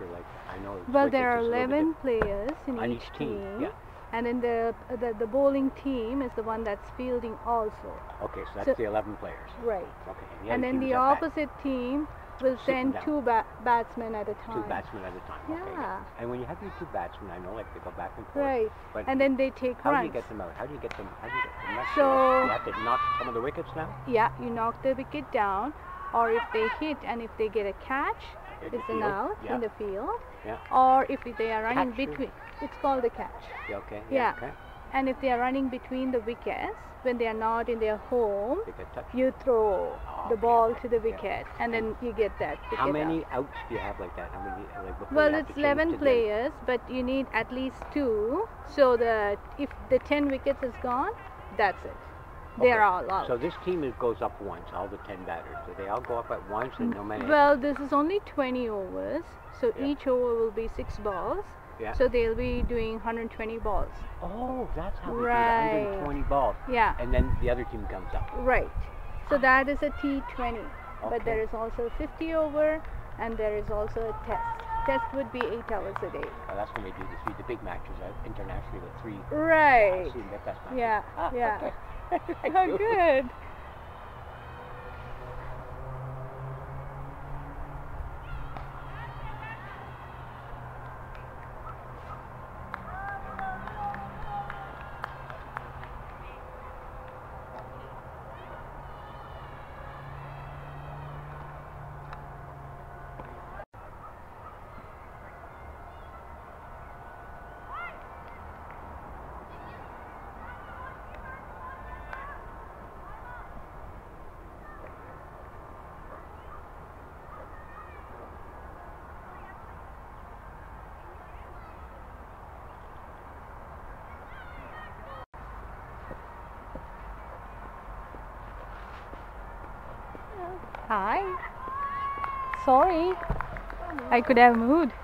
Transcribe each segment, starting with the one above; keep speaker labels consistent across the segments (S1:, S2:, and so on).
S1: Like I know.
S2: Well, there are
S1: it's just a little
S2: 11 players in
S1: on
S2: each,
S1: each team. Yeah.
S2: And then the, the the bowling team is the one that's fielding also.
S1: Okay, so that's
S2: So-
S1: the 11 players.
S2: Right.
S1: Okay.
S2: and
S1: the other
S2: then the
S1: have bat-
S2: opposite team will send two ba- batsmen at a time.
S1: Two batsmen at a time. Okay.
S2: Yeah.
S1: And when you have these two batsmen, I know like they go back and forth.
S2: Right.
S1: But
S2: And then they take
S1: how
S2: runs.
S1: do you get them out? How do you get them? How do you get them? That's
S2: So-
S1: you have to knock some of the wickets now.
S2: Yeah, you knock the wicket down, or if they hit and if they get a catch,
S1: In
S2: it's out
S1: yeah.
S2: in the field.
S1: Yeah.
S2: Or if they are running
S1: Catch,
S2: between, it's called the catch.
S1: Yeah. Okay.
S2: Yeah.
S1: Okay.
S2: And if they are running between the wickets, when they are not in their home,
S1: They get touched.
S2: you throw
S1: Oh,
S2: the ball
S1: okay,
S2: to the wicket, and then you get that
S1: How
S2: out.
S1: many outs do you have like that? How many? Like before
S2: Well, it's 11
S1: to the-
S2: players, but you need at least two. So the if the 10 wickets is gone, that's it. They're
S1: Okay.
S2: all out.
S1: So this team goes up once. All the 10 batters. Do they all go up at once, and no matter?
S2: Well, this is only 20 overs, so
S1: Yeah.
S2: each over will be six balls.
S1: Yeah.
S2: So they'll be doing 120 balls.
S1: oh, that's how they
S2: Right.
S1: do it. 120 balls,
S2: Yeah,
S1: and then the other team comes up.
S2: right. So that is a T20. But there is also 50 over, and there is also a test. Test would be eight hours a day.
S1: Oh, that's when they do the three, the big matches uh, internationally with three.
S2: Right.
S1: I've seen the best matches.
S2: Yeah,
S1: Ah,
S2: yeah.
S1: okay.
S2: Oh, good. Hi. Sorry. I could have moved.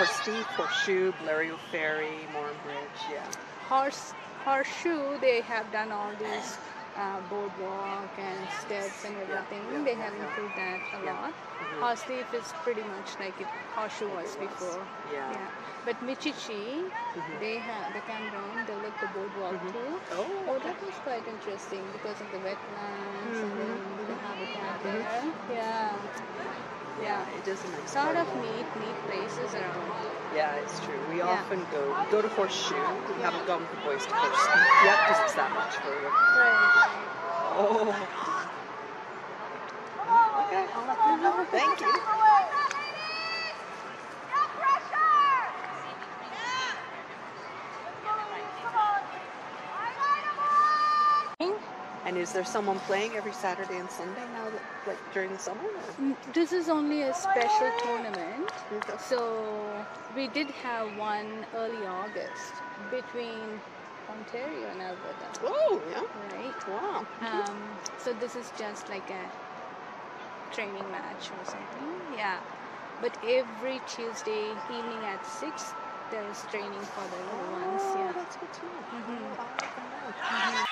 S3: Horse Thief, Horseshoe, Blériot Ferry, Morrin Bridge, yeah.
S2: Horse horseshoe, they have done all these uh, boardwalk and steps and everything.
S3: yeah,
S2: they
S3: yeah,
S2: have
S3: yeah.
S2: improved that a lot.
S3: Mhm.
S2: Horse thief is pretty much like it horseshoe was before.
S3: yeah.
S2: But Michichi,
S3: Mhm.
S2: they have the campground, they look the boardwalk
S3: Mhm.
S2: too.
S3: Oh,
S2: Oh, that was quite interesting because of the wetlands and
S3: Mhm.
S2: the habitat there. Yeah.
S3: Yeah, it is a nice
S2: Sort of neat, neat places around.
S3: Yeah, it's true. We
S2: Yeah.
S3: often go go to Horseshoe. We haven't gone with the boys to Horse Thief yet because it's that much further.
S2: Right.
S3: Oh, okay. I'll let them know. Thank you. And is there someone playing every Saturday and Sunday now, that, like during the summer? or-
S2: Mm, This is only a special tournament.
S3: Okay.
S2: So we did have one early August between Ontario and Alberta,
S3: Oh, yeah.
S2: right?
S3: Wow.
S2: Um, so this is just like a training match or something. Yeah. But every Tuesday evening at six, there is training for the little ones.
S3: Oh,
S2: Yeah.
S3: that's good to know.
S2: Mhm.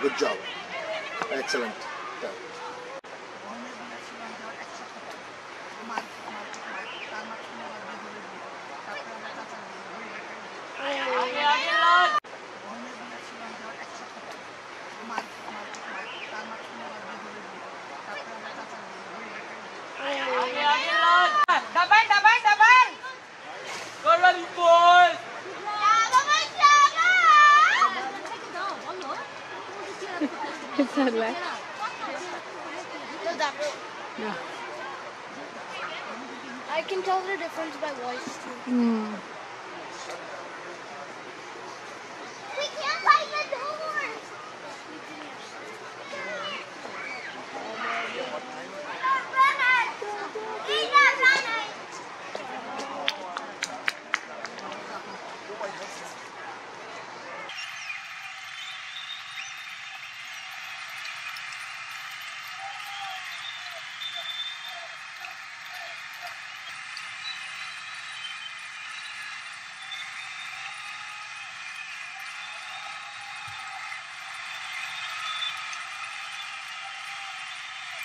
S4: Good job. Excellent. Yeah.
S5: Daban, daban, daban! Go running boys!
S2: It's not bad.
S6: I can tell the difference by voice too.
S2: Mm.
S6: We can't find the doors.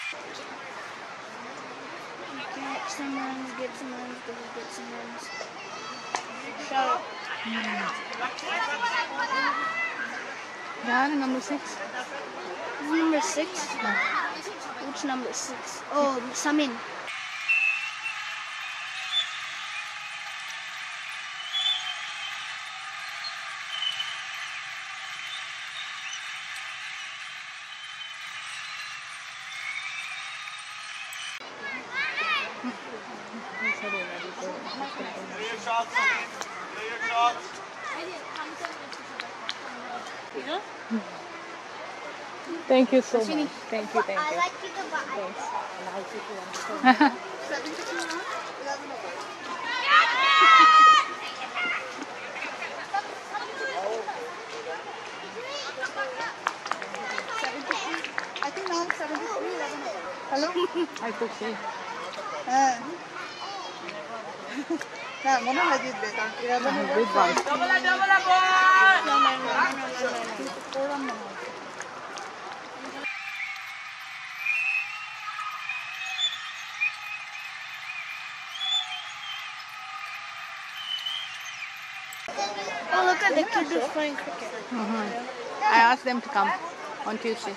S6: Get some runs, get some runs, go get some runs. Shut up.
S2: Yeah, number six.
S6: Number six? Which number six? Oh, Samin.
S3: Thank you so much. Thank you, thank you.
S4: Thanks. Hello?
S3: I could see.
S4: Yeah, Mona had.
S3: Good.
S6: Double, double, double! the is playing cricket. Mm -hmm.
S3: I asked them to come on Tuesday.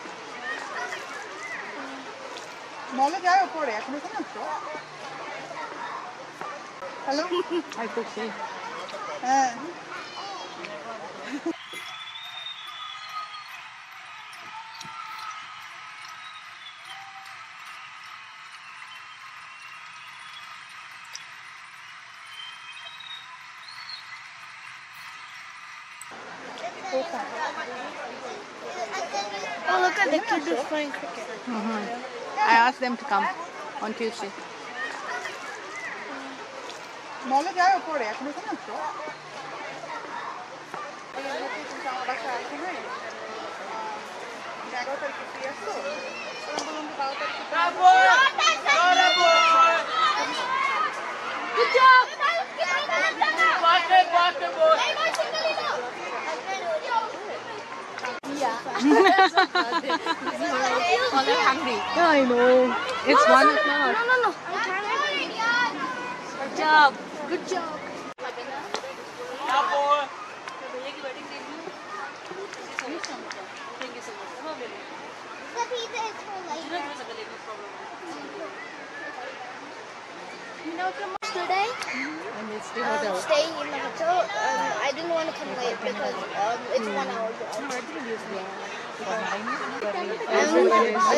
S4: Hello?
S3: I could see.
S6: look at the kid who's playing cricket.
S3: I asked them to come on Tuesday.
S4: মলে যায় ওপরে এখন এখানে আছো আমার বাসায় আসো হ্যাঁ এগারো তারিখে ফ্রি আসছো আমি বললাম যে বারো তারিখে
S6: Good job!
S3: hungry. Yeah, I know. It's one o'clock.
S6: No, no, no. Good job. Good job. Thank You so much. know, today
S3: And it's the
S6: um,
S3: hotel.
S6: staying in the hotel. Um, I didn't want to come late because um, it's one hour drive. I only, I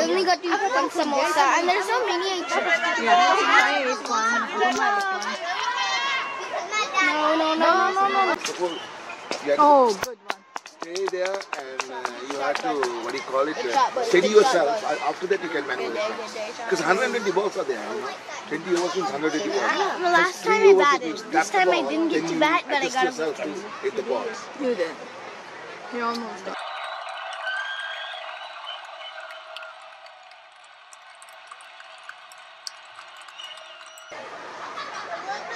S6: only got eat one samosa, and there's so many. No, no, no, no, no, no.
S7: You
S3: Oh, good one.
S7: stay there and uh, you have to, what do you call it, uh, steady yourself. After that you can
S6: day,
S7: Because 120 balls are there. You know? 20 overs means 120 balls.
S6: The last time I batted, this time I didn't get to
S7: you
S6: bat, but I got a
S7: hit the balls.
S3: You did. You're almost did.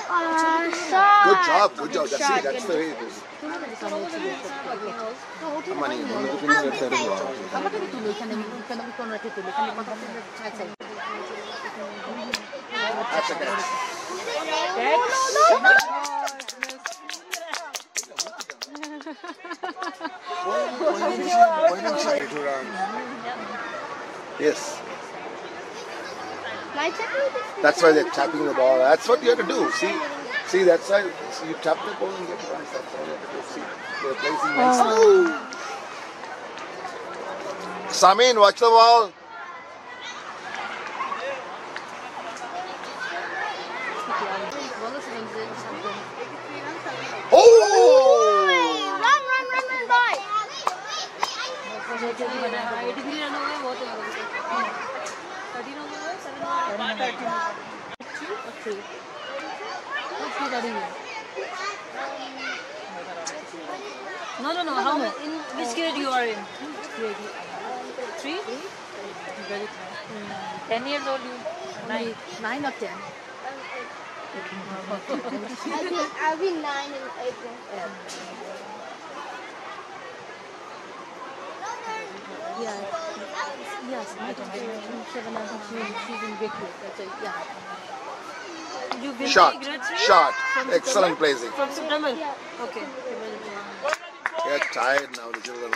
S6: Uh,
S7: Good job, good job. That's it. That's the way it is. Yes. That's why they're tapping the ball. That's what you have to do. See, see that's why so you tap the ball and get runs. That's all you have to do. See, they're placing nicely. Samin, watch the ball. Oh!
S8: No, no, no. How many? In which grade you are in? Three. Very tall. Ten years old. You. Nine. Nine or ten.
S6: I'll be, I'll be nine in April.
S8: Yeah. Yes. I don't know. Seven and a half. She, she's in big group. That's it. Yeah. You've been
S7: Shot,
S8: playing grade three?
S7: shot.
S8: From
S7: Excellent
S8: September?
S7: placing.
S8: From September. Okay. Okay, very good.
S7: They're tired now, the children.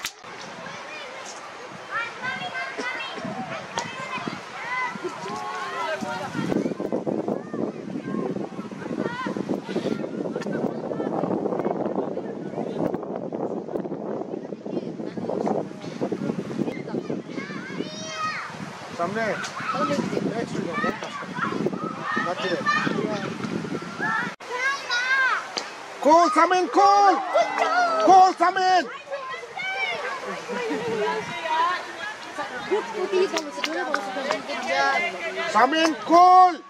S7: Someday, next to them, not today.
S9: Cole, Samin, Cole! Cole, Samin! Samin, Cole! Ah.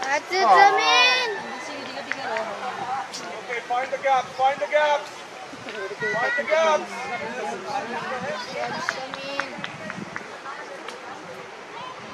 S6: That's it, Samin!
S10: Okay, find the gaps, find the gaps. Find the gaps.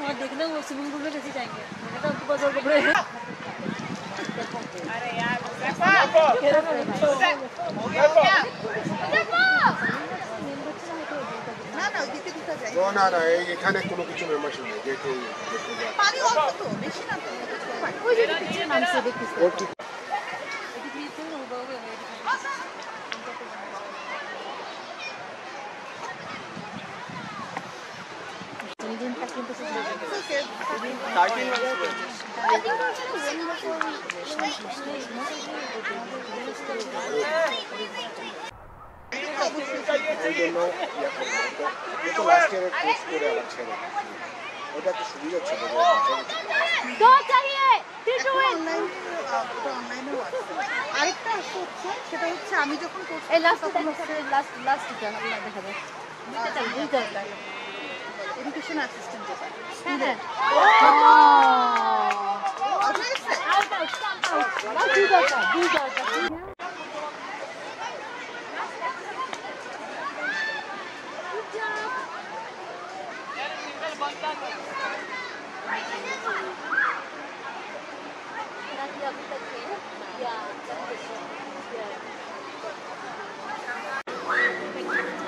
S8: वहाँ देखना वो swimming pool में कैसे जाएंगे मैंने कहा आपके पास और कपड़े हैं
S4: না না ওইদিকে দুটো যাই
S9: No, না না এই এখানে কোনো কিছু মেম্বারশিপ নেই যে কেউ দেখতে যায়।
S4: পানি অল্প তো বেশি না তো
S9: ও ঠিক 13 minutes. I think we're going
S6: to win before we... Go,
S4: Tahir! Did you win? আরেকটা হচ্ছে সেটা হচ্ছে আমি যখন করছি
S8: এই লাস্ট লাস্ট লাস্ট দেখা যাবে
S4: এডুকেশন অ্যাসিস্ট্যান্ট যেটা 세네. 와.
S8: 나 뒤졌다.
S6: 뒤졌다. Yeah.